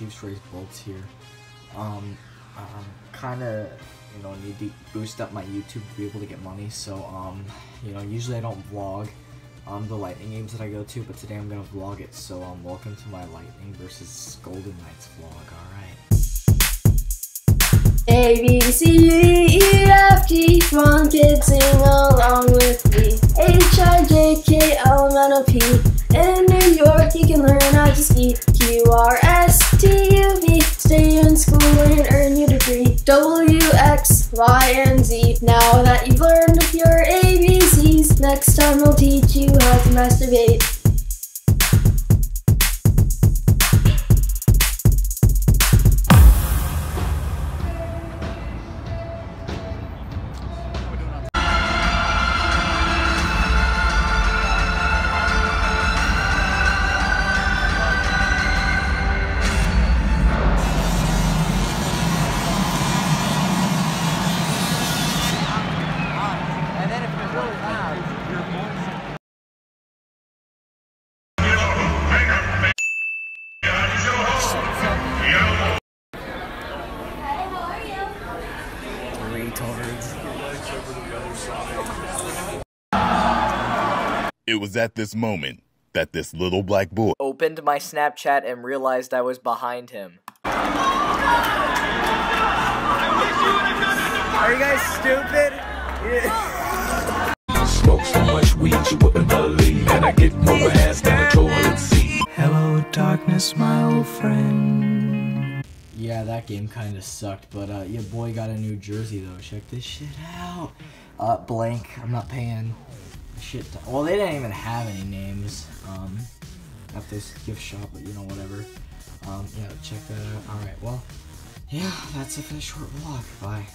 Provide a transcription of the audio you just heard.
Rays Bolts here. Um, um, kind of, you know, need to boost up my YouTube to be able to get money. So, um, you know, usually I don't vlog um, the Lightning games that I go to, but today I'm gonna vlog it. So, um, welcome to my Lightning versus Golden Knights vlog. All right. A B C D E F G. Sing along with me. H I J K L M N O P. Q R S T U V. Stay in school and earn your degree. W X Y and Z. Now that you've learned your ABCs, next time we'll teach you how to masturbate. It was at this moment that this little black boy opened my Snapchat and realized I was behind him. Are you guys stupid? Smoke so much weed you wouldn't believe, and I get more ass than a toilet seat. Hello, darkness, my old friend. Yeah, that game kind of sucked, but uh, your boy got a new jersey though. Check this shit out. Uh, blank. I'm not paying shit. well, they didn't even have any names. Um, at this gift shop, but you know whatever. Um, yeah, check that out. All right, well, yeah, that's it for the short vlog. Bye.